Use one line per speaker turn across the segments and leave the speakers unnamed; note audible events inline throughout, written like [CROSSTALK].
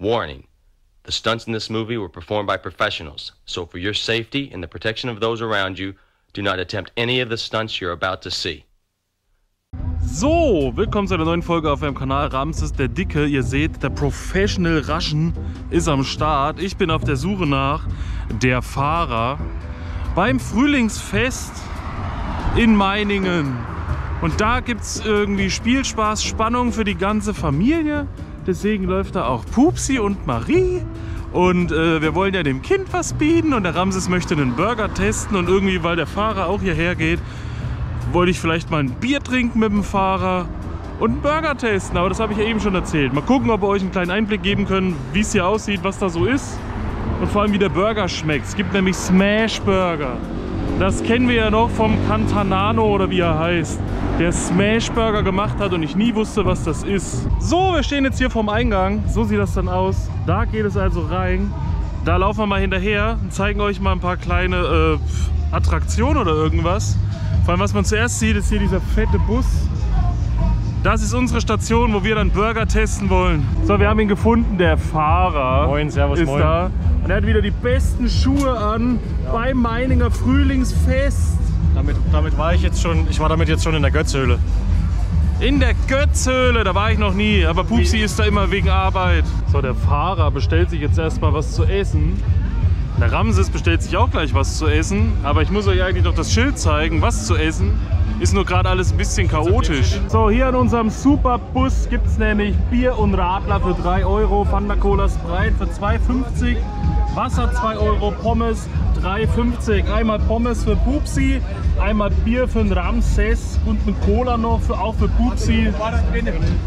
Warning. The stunts in this movie were performed by professionals, so for your safety and the protection of those around you, do not attempt any of the stunts you're about to see.
So, willkommen zu einer neuen Folge auf meinem Kanal Ramses der Dicke. Ihr seht, der Professional Russian ist am Start. Ich bin auf der Suche nach der Fahrer beim Frühlingsfest in Meiningen. Und da gibt es irgendwie Spielspaß, Spannung für die ganze Familie. Deswegen läuft da auch Pupsi und Marie. Und äh, wir wollen ja dem Kind was bieten und der Ramses möchte einen Burger testen und irgendwie, weil der Fahrer auch hierher geht, wollte ich vielleicht mal ein Bier trinken mit dem Fahrer und einen Burger testen. Aber das habe ich ja eben schon erzählt. Mal gucken, ob wir euch einen kleinen Einblick geben können, wie es hier aussieht, was da so ist. Und vor allem, wie der Burger schmeckt. Es gibt nämlich Smash Burger. Das kennen wir ja noch vom Cantanano oder wie er heißt. Der Smash Burger gemacht hat und ich nie wusste, was das ist. So, wir stehen jetzt hier vorm Eingang. So sieht das dann aus. Da geht es also rein. Da laufen wir mal hinterher und zeigen euch mal ein paar kleine äh, Attraktionen oder irgendwas. Vor allem, was man zuerst sieht, ist hier dieser fette Bus. Das ist unsere Station, wo wir dann Burger testen wollen. So, wir haben ihn gefunden, der Fahrer
Moin, servus,
ist
moin.
da. Und er hat wieder die besten Schuhe an beim Meininger Frühlingsfest.
Damit, damit war ich jetzt schon, ich war damit jetzt schon in der Götzhöhle.
In der Götzhöhle, da war ich noch nie, aber Pupsi ist da immer wegen Arbeit. So, der Fahrer bestellt sich jetzt erstmal was zu essen. Der Ramses bestellt sich auch gleich was zu essen, aber ich muss euch eigentlich noch das Schild zeigen, was zu essen. Ist nur gerade alles ein bisschen chaotisch. So, hier in unserem Superbus gibt es nämlich Bier und Radler für 3 Euro, Fanta Cola Sprite für 2,50, Wasser 2 Euro, Pommes 3,50. Einmal Pommes für Pupsi, einmal Bier für den Ramses und eine Cola noch, für, auch für Pupsi.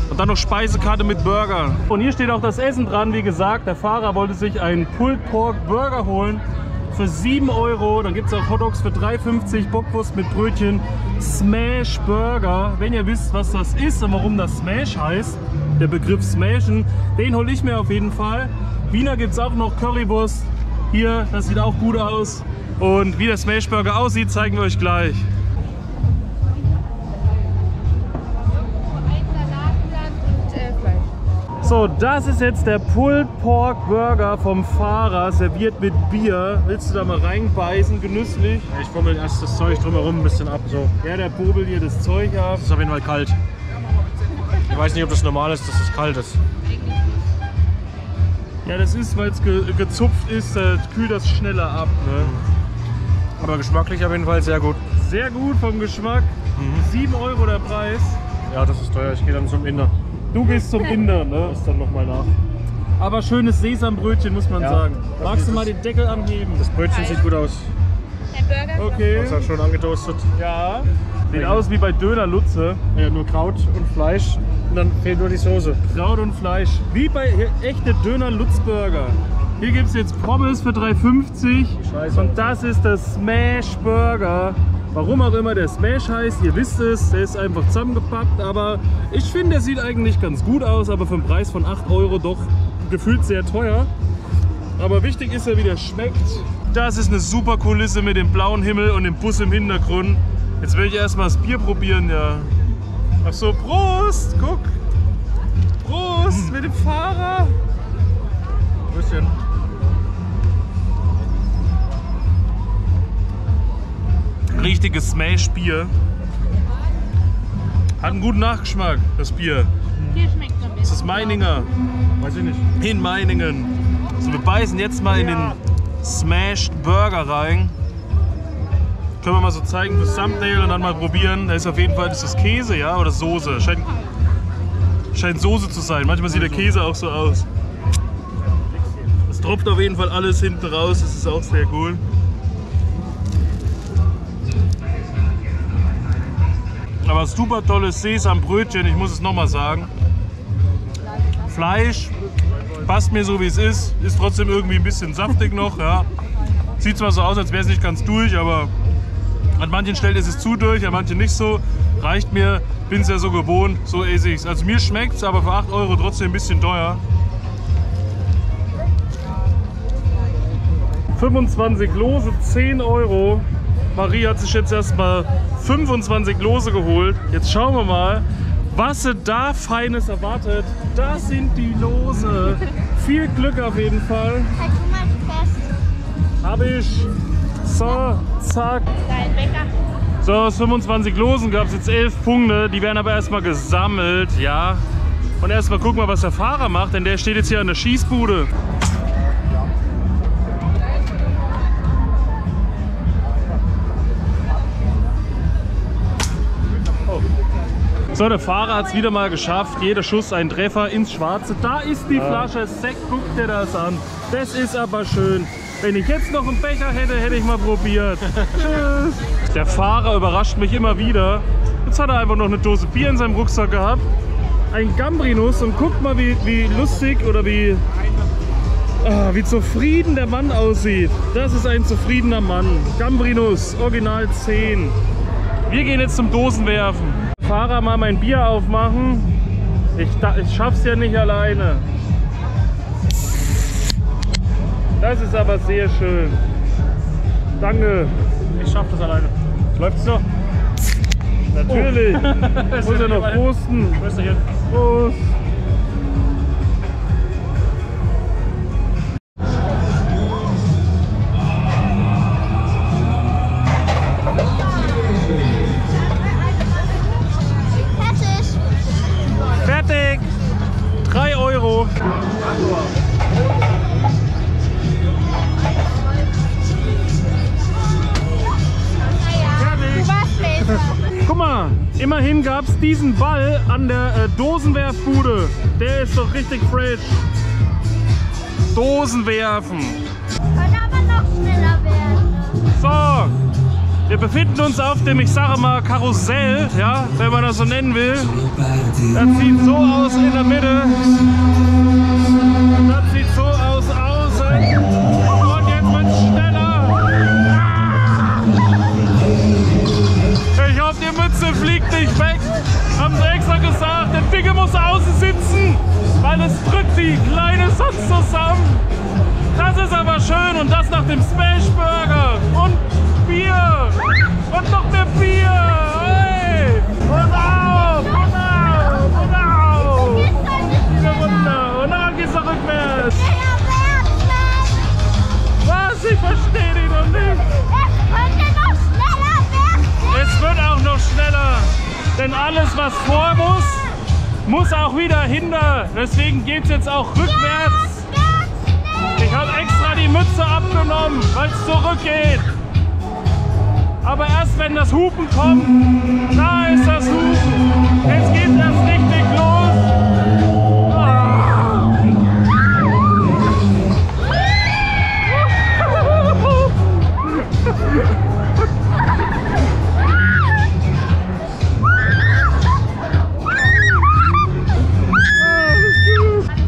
Und dann noch Speisekarte mit Burger. Und hier steht auch das Essen dran. Wie gesagt, der Fahrer wollte sich einen Pulled Pork Burger holen für 7 Euro. Dann gibt es auch Hotdogs für 3,50, Bockwurst mit Brötchen, Smash Burger. Wenn ihr wisst, was das ist und warum das Smash heißt, der Begriff Smashen, den hole ich mir auf jeden Fall. Wiener gibt es auch noch Currywurst. Hier, das sieht auch gut aus. Und wie der Smash Burger aussieht, zeigen wir euch gleich. So, das ist jetzt der Pulled Pork Burger vom Fahrer, serviert mit Bier. Willst du da mal reinbeißen, genüsslich?
Ich fummel erst das Zeug drumherum ein bisschen ab. So.
Ja, der Bobel hier das Zeug ab.
Das ist auf jeden Fall kalt. Ich weiß nicht, ob das normal ist, dass es kalt ist.
Ja, das ist, weil es ge gezupft ist, äh, kühlt das schneller ab. Ne?
Aber geschmacklich auf jeden Fall sehr gut.
Sehr gut vom Geschmack. 7 Euro der Preis.
Ja, das ist teuer. Ich gehe dann zum Inder.
Du gehst zum Inder, ne?
Das dann nochmal nach.
Aber schönes Sesambrötchen, muss man
Ja,
sagen. Magst du
ist
mal den Deckel anheben?
Das Brötchen sieht gut aus.
Der Burger.
Okay.
Das ist auch schon angetoastet.
Ja. Sieht aus wie bei Döner Lutze.
Ja, nur Kraut und Fleisch. Und dann fehlt nur die Soße.
Kraut und Fleisch. Wie bei echte Döner Lutzburger. Hier gibt es jetzt Pommes für 3,50
Scheiße.
und das ist der Smash Burger. Warum auch immer der Smash heißt, ihr wisst es, der ist einfach zusammengepackt, aber ich finde, der sieht eigentlich ganz gut aus, aber für einen Preis von 8 Euro doch gefühlt sehr teuer. Aber wichtig ist ja, wie der schmeckt. Das ist eine super Kulisse mit dem blauen Himmel und dem Bus im Hintergrund. Jetzt will ich erstmal das Bier probieren, ja. Ach so, Prost! Guck! Prost mit dem Fahrer!
Bisschen.
Richtiges Smash-Bier. Hat einen guten Nachgeschmack, das Bier.
Hier schmeckt so ein
Das
bisschen.
ist Meininger.
Weiß ich nicht.
In Meiningen. So, wir beißen jetzt mal in den Smashed Burger rein. Können wir mal so zeigen fürs Thumbnail und dann mal probieren. Da ist auf jeden Fall, ist das Käse, ja? Oder Soße? Scheint, scheint Soße zu sein. Manchmal sieht der Käse auch so aus. Es tropft auf jeden Fall alles hinten raus. Das ist auch sehr cool. Aber super tolles Sesambrötchen, ich muss es nochmal sagen. Fleisch passt mir so wie es ist, ist trotzdem irgendwie ein bisschen saftig noch. Ja. Sieht zwar so aus, als wäre es nicht ganz durch, aber an manchen Stellen ist es zu durch, an manchen nicht so. Reicht mir, bin es ja so gewohnt, so esse ich es. Also mir schmeckt es, aber für 8 Euro trotzdem ein bisschen teuer. 25 Lose, 10 Euro. Marie hat sich jetzt erstmal 25 Lose geholt. Jetzt schauen wir mal, was sie da Feines erwartet. Das sind die Lose. viel Glück auf jeden Fall.
Halt du mal fest.
Hab ich. So, zack. So, aus 25 Losen gab es jetzt 11 Punkte. Die werden aber erstmal gesammelt, ja. Und erstmal gucken wir, was der Fahrer macht, denn der steht jetzt hier an der Schießbude. So, der Fahrer hat es wieder mal geschafft. Jeder Schuss ein Treffer ins Schwarze. Da ist die Flasche Sekt. Guckt dir das an. Das ist aber schön. Wenn ich jetzt noch einen Becher hätte, hätte ich mal probiert. Tschüss. Der Fahrer überrascht mich immer wieder. Jetzt hat er einfach noch eine Dose Bier in seinem Rucksack gehabt. Ein Gambrinus und guckt mal, wie, wie lustig oder wie, ah, wie zufrieden der Mann aussieht. Das ist ein zufriedener Mann. Gambrinus, Original 10. Wir gehen jetzt zum Dosenwerfen. Fahrer mal mein Bier aufmachen. Ich, ich schaff's ja nicht alleine. Das ist aber sehr schön. Danke.
Ich schaff das alleine.
Läuft's noch? Natürlich. [LAUGHS] Muss ja noch posten. Prost. Immerhin gab es diesen Ball an der äh, Dosenwerfbude. Der ist doch richtig fresh. Dosenwerfen.
Kann aber noch schneller werden.
So, wir befinden uns auf dem, ich sage mal, Karussell, ja, wenn man das so nennen will. Das sieht so aus in der Mitte. Fliegt nicht weg. Haben sie extra gesagt, der Dicke muss außen sitzen, weil es drückt die Kleine sonst zusammen. Das ist aber schön und das nach dem Smash Burger und Bier und noch mehr Bier. Hey! Und auf! Und auf! Und auf! Wieder runter und dann geht's noch rückwärts. Was? Ich verstehe dich noch nicht. Wird auch noch schneller. Denn alles, was vor muss, muss auch wieder hinter. Deswegen geht's jetzt auch rückwärts. Ich habe extra die Mütze abgenommen, weil es zurückgeht. Aber erst wenn das Hupen kommt, da ist das Hupen. Jetzt geht erst richtig los.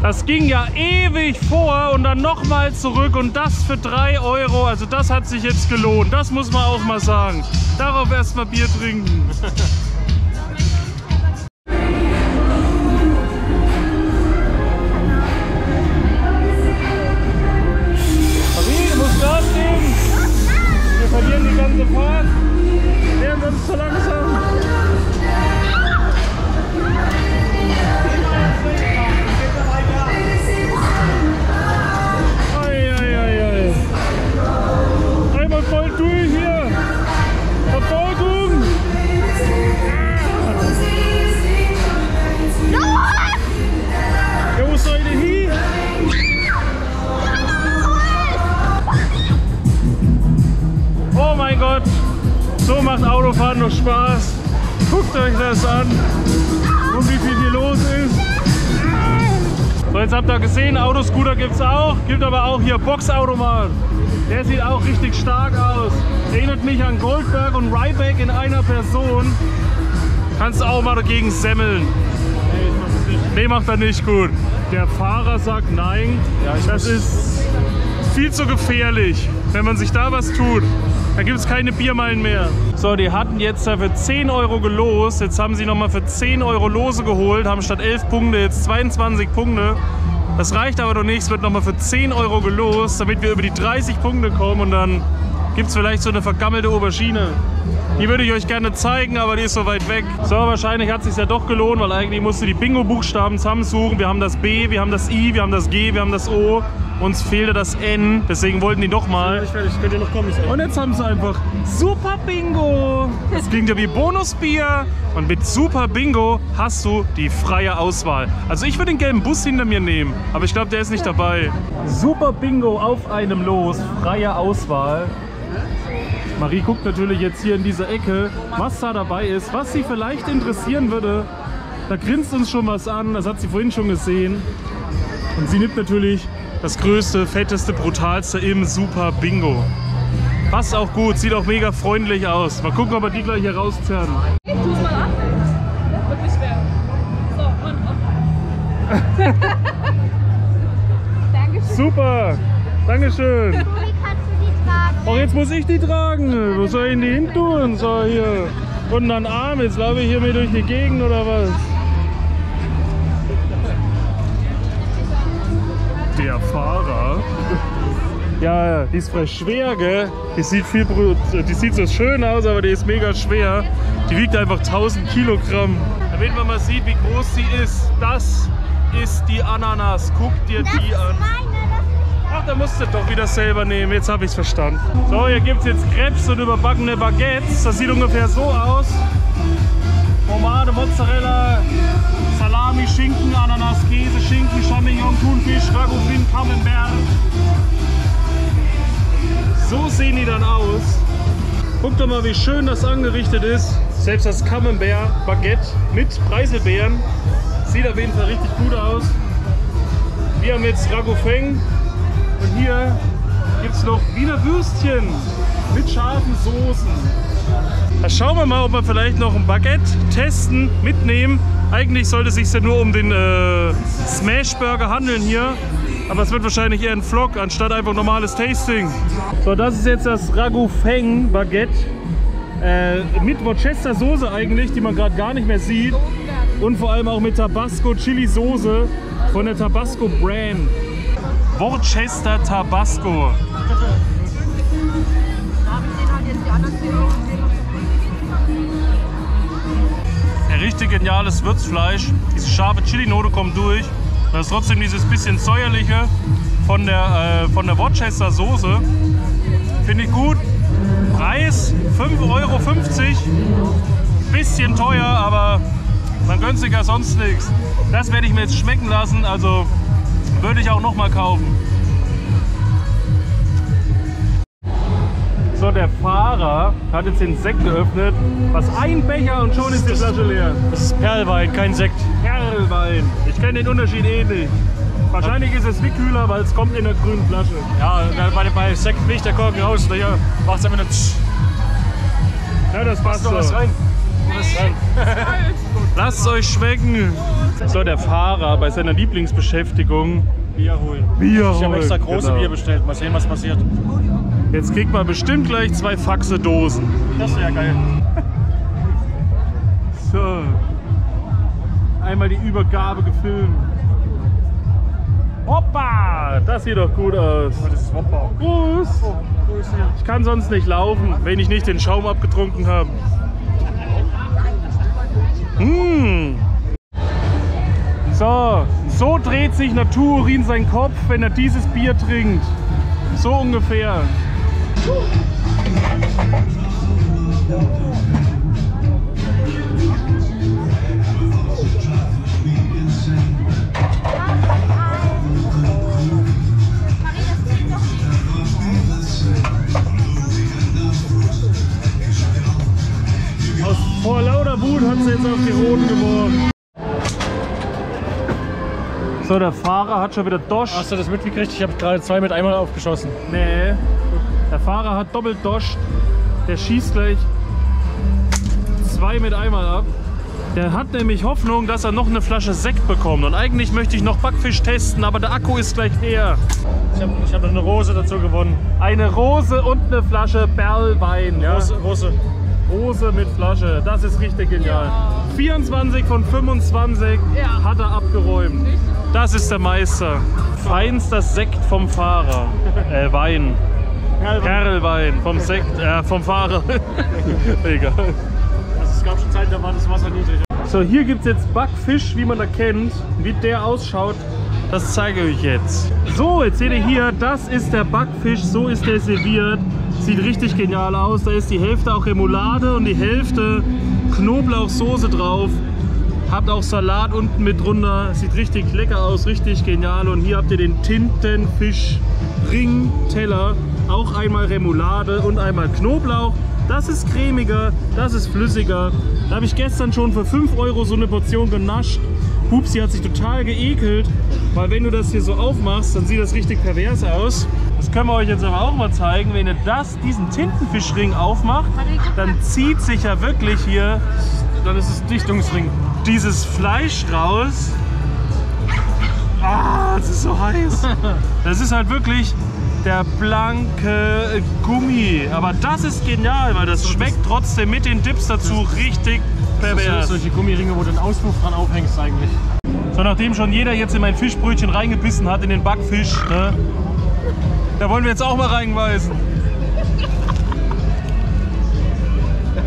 Das ging ja ewig vor und dann nochmal zurück und das für 3 Euro. Also das hat sich jetzt gelohnt. Das muss man auch mal sagen. Darauf erstmal Bier trinken. [LAUGHS] Spaß. Guckt euch das an. Und wie viel hier los ist. So, jetzt habt ihr gesehen, Autoscooter gibt es auch, gibt aber auch hier Boxautomat. Der sieht auch richtig stark aus. Erinnert mich an Goldberg und Ryback in einer Person. Kannst du auch mal dagegen semmeln. Nee, macht er nicht gut. Der Fahrer sagt nein. das ist viel zu gefährlich. Wenn man sich da was tut, dann gibt es keine Biermeilen mehr. So, die hatten jetzt für 10 Euro gelost. Jetzt haben sie nochmal für 10 Euro Lose geholt, haben statt 11 Punkte jetzt 22 Punkte. Das reicht aber noch nicht. Es wird nochmal für 10 Euro gelost, damit wir über die 30 Punkte kommen und dann gibt es vielleicht so eine vergammelte Aubergine. Die würde ich euch gerne zeigen, aber die ist so weit weg. So, wahrscheinlich hat es sich ja doch gelohnt, weil eigentlich musste die Bingo-Buchstaben zusammensuchen. Wir haben das B, wir haben das I, wir haben das G, wir haben das O. Uns fehlte das N, deswegen wollten die doch mal.
Ich fertig, könnt ihr noch kommen.
Und jetzt haben sie einfach Super Bingo. Das klingt ja wie Bonusbier. Und mit Super Bingo hast du die freie Auswahl. Also ich würde den gelben Bus hinter mir nehmen, aber ich glaube, der ist nicht dabei. Super Bingo auf einem Los, freie Auswahl. Marie guckt natürlich jetzt hier in diese Ecke, was da dabei ist, was sie vielleicht interessieren würde. Da grinst uns schon was an, das hat sie vorhin schon gesehen. Und sie nimmt natürlich das größte, fetteste, brutalste im Super Bingo. Passt auch gut, sieht auch mega freundlich aus. Mal gucken, ob wir die gleich hier rauszerren.
Ich tu's mal ab. Wirklich schwer. So, und auf. [LAUGHS] Dankeschön.
Super, Dankeschön. Auch jetzt muss ich die tragen. Wo soll ich denn die hin tun? So, hier. Und einen Arm, jetzt laufe ich hier mir durch die Gegend oder was? Der Fahrer. Ja, die ist voll schwer, gell? Die sieht, viel, die sieht so schön aus, aber die ist mega schwer. Die wiegt einfach 1000 Kilogramm. Damit man mal sieht, wie groß sie ist. Das ist die Ananas. Guck dir
Das
die an. Da musst du doch wieder selber nehmen. Jetzt habe ich es verstanden. So, hier gibt es jetzt Krebs und überbackene Baguettes. Das sieht ungefähr so aus. Pomade, Mozzarella, Salami, Schinken, Ananas, Käse, Schinken, Champignon, Thunfisch, Ragoutin, Camembert. So sehen die dann aus. Guck doch mal, wie schön das angerichtet ist. Selbst das Camembert Baguette mit Preiselbeeren sieht auf jeden Fall richtig gut aus. Wir haben jetzt Ragoufeng und hier gibt es noch Wiener Würstchen mit scharfen Soßen. Da schauen wir mal, ob wir vielleicht noch ein Baguette testen, mitnehmen. Eigentlich sollte es sich ja nur um den äh, Smash handeln hier. Aber es wird wahrscheinlich eher ein Vlog, anstatt einfach normales Tasting. So, das ist jetzt das Ragoufeng Baguette. Äh, mit Worcester Soße eigentlich, die man gerade gar nicht mehr sieht. Und vor allem auch mit Tabasco Chili Soße von der Tabasco Brand. Worcester Tabasco. Ein richtig geniales Würzfleisch. Diese scharfe Chili-Note kommt durch. Da ist trotzdem dieses bisschen säuerliche von der, äh, von der Worcester Soße. Finde ich gut. Preis 5,50 Euro. Bisschen teuer, aber man gönnt sich ja sonst nichts. Das werde ich mir jetzt schmecken lassen, also würde ich auch noch mal kaufen. So, der Fahrer hat jetzt den Sekt geöffnet. Was ein Becher und schon ist die Flasche leer.
Das ist Perlwein, kein Sekt.
Perlwein. Ich kenne den Unterschied eh nicht. Wahrscheinlich ist es wie kühler, weil es kommt in der grünen Flasche.
Ja, bei, bei Sekt fliegt der Korken raus. Da hier macht es einfach nur.
Ja, das passt
doch
so.
Was rein.
Lasst es euch schmecken. So, der Fahrer bei seiner Lieblingsbeschäftigung.
Bier holen.
Bier
Ich habe
holen,
extra große
genau.
Bier bestellt. Mal sehen, was passiert.
Jetzt kriegt man bestimmt gleich zwei Faxe Dosen.
Das wäre geil.
So. Einmal die Übergabe gefilmt. Hoppa! Das sieht doch gut aus.
Das ist Womper.
Gruß!
Grüße.
Ich kann sonst nicht laufen, wenn ich nicht den Schaum abgetrunken habe. Mmh. So, so dreht sich Naturin sein Kopf, wenn er dieses Bier trinkt. So ungefähr. Aus vor Wut hat sie jetzt auf die Roten geworfen. So, der Fahrer hat schon wieder Dosch.
Hast du das mitgekriegt? Ich habe gerade zwei mit einmal aufgeschossen.
Nee. Der Fahrer hat doppelt Dosch. Der schießt gleich zwei mit einmal ab. Der hat nämlich Hoffnung, dass er noch eine Flasche Sekt bekommt. Und eigentlich möchte ich noch Backfisch testen, aber der Akku ist gleich leer.
Ich habe ich hab noch eine Rose dazu gewonnen.
Eine Rose und eine Flasche Perlwein. Ja?
Rose, Rose.
Rose mit Flasche. Das ist richtig genial. 24 von 25 hat er abgeräumt. Das ist der Meister. Feinster Sekt vom Fahrer. [LAUGHS] Äh, Wein. Perlwein vom Sekt, äh, vom Fahrer. [LAUGHS] Egal.
Also es gab schon Zeiten, da war das Wasser niedrig.
So, hier gibt es jetzt Backfisch, wie man da kennt. Wie der ausschaut, das zeige ich euch jetzt. So, jetzt seht ihr hier, das ist der Backfisch, so ist der serviert. Sieht richtig genial aus. Da ist die Hälfte auch Remoulade und die Hälfte Knoblauchsoße drauf. Habt auch Salat unten mit drunter. Sieht richtig lecker aus, richtig genial. Und hier habt ihr den Tintenfisch-Ring-Teller. Auch einmal Remoulade und einmal Knoblauch. Das ist cremiger, das ist flüssiger. Da habe ich gestern schon für 5 Euro so eine Portion genascht. Pupsi hat sich total geekelt, weil wenn du das hier so aufmachst, dann sieht das richtig pervers aus. Das können wir euch jetzt aber auch mal zeigen. Wenn ihr das, diesen Tintenfischring aufmacht, dann zieht sich ja wirklich hier, dann ist es Dichtungsring, dieses Fleisch raus. Ah, es ist so heiß. [LAUGHS] Das ist halt wirklich der blanke Gummi. Aber das ist genial, weil das schmeckt trotzdem mit den Dips dazu richtig pervers.
solche Gummiringe, wo du den Auspuff dran aufhängst eigentlich.
So, nachdem schon jeder jetzt in mein Fischbrötchen reingebissen hat, in den Backfisch, ne, da wollen wir jetzt auch mal reinweisen.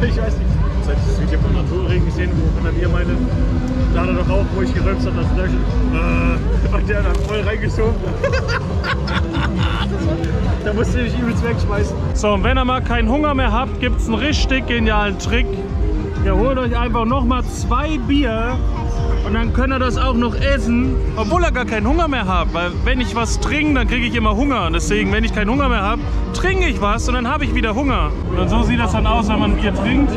Ich weiß nicht. Das heißt, das Video von Naturregen gesehen, wo von der Bier meinte, da hat er doch auch, wo ich gerülpst habe, das Fläschchen. Äh, und der dann voll reingeschoben. da musste ich übelst wegschmeißen.
So, und wenn ihr mal keinen Hunger mehr habt, gibt es einen richtig genialen Trick. Ihr holt euch einfach noch mal zwei Bier und dann könnt ihr das auch noch essen, obwohl ihr gar keinen Hunger mehr habt. Weil wenn ich was trinke, dann kriege ich immer Hunger. Und deswegen, wenn ich keinen Hunger mehr habe, trinke ich was und dann habe ich wieder Hunger. Und so sieht das dann aus, wenn man Bier trinkt.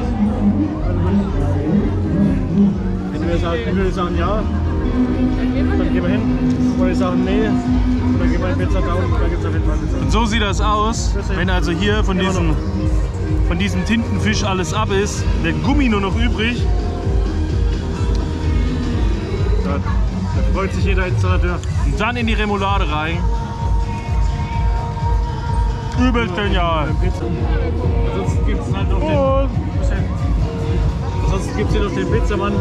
Entweder sagen, entweder sagen ja, dann gehen wir hin. Oder sagen nee, und dann gehen wir in Pizza Town, da gibt es auf jeden Fall Pizza.
Und so sieht das aus, wenn also hier von diesem, von diesem Tintenfisch alles ab ist, der Gummi nur noch übrig.
Da, da freut sich jeder Installateur.
Und dann in die Remoulade rein. Übelst genial.
Ansonsten gibt es halt noch den, ansonsten gibt's hier noch den Pizzamann.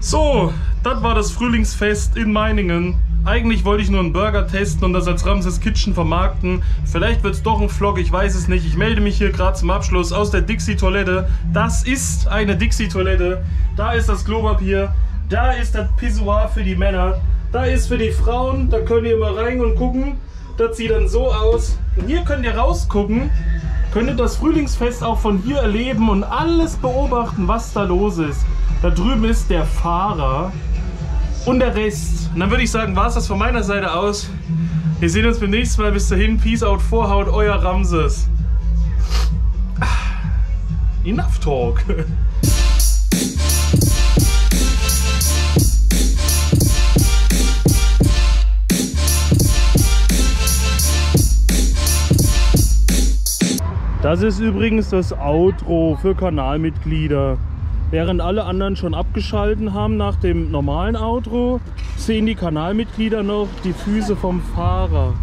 So, das war das Frühlingsfest in Meiningen. Eigentlich wollte ich nur einen Burger testen und das als Ramses Kitchen vermarkten. Vielleicht wird es doch ein Vlog, ich weiß es nicht. Ich melde mich hier gerade zum Abschluss aus der Dixie-Toilette. Das ist eine Dixie-Toilette. Da ist das Klopapier. Da ist das Pissoir für die Männer. Da ist für die Frauen. Da könnt ihr mal rein und gucken. Das sieht dann so aus. Und hier könnt ihr rausgucken. Könnt ihr das Frühlingsfest auch von hier erleben und alles beobachten, was da los ist. Da drüben ist der Fahrer und der Rest. Und dann würde ich sagen, war es das von meiner Seite aus. Wir sehen uns beim nächsten Mal. Bis dahin, Peace out, Vorhaut, euer Ramses. Enough Talk. Das ist übrigens das Outro für Kanalmitglieder. Während alle anderen schon abgeschalten haben nach dem normalen Outro, sehen die Kanalmitglieder noch die Füße vom Fahrer,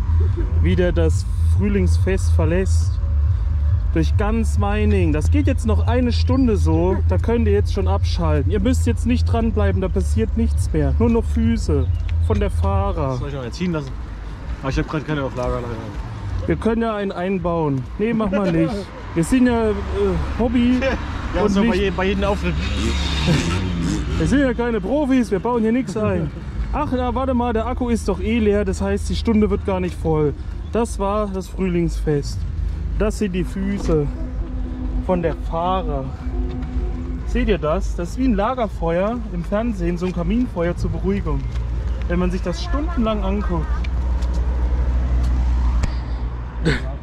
wie der das Frühlingsfest verlässt. Durch ganz Meining. Das geht jetzt noch eine Stunde so. Da könnt ihr jetzt schon abschalten. Ihr müsst jetzt nicht dranbleiben, da passiert nichts mehr. Nur noch Füße von der Fahrer.
Soll ich noch einen ziehen lassen? Aber ich habe gerade keine auf Lager.
Wir können ja einen einbauen. Nee, mach mal nicht. Wir sind ja äh, Hobby. [LAUGHS]
Ja,
und
so bei, bei jedem Auftritt. [LAUGHS]
wir sind ja keine Profis, wir bauen hier nichts ein. Ach, na, warte mal, der Akku ist doch eh leer, das heißt, die Stunde wird gar nicht voll. Das war das Frühlingsfest. Das sind die Füße von der Fahrer. Seht ihr das? Das ist wie ein Lagerfeuer im Fernsehen, so ein Kaminfeuer zur Beruhigung. Wenn man sich das stundenlang anguckt. [LAUGHS]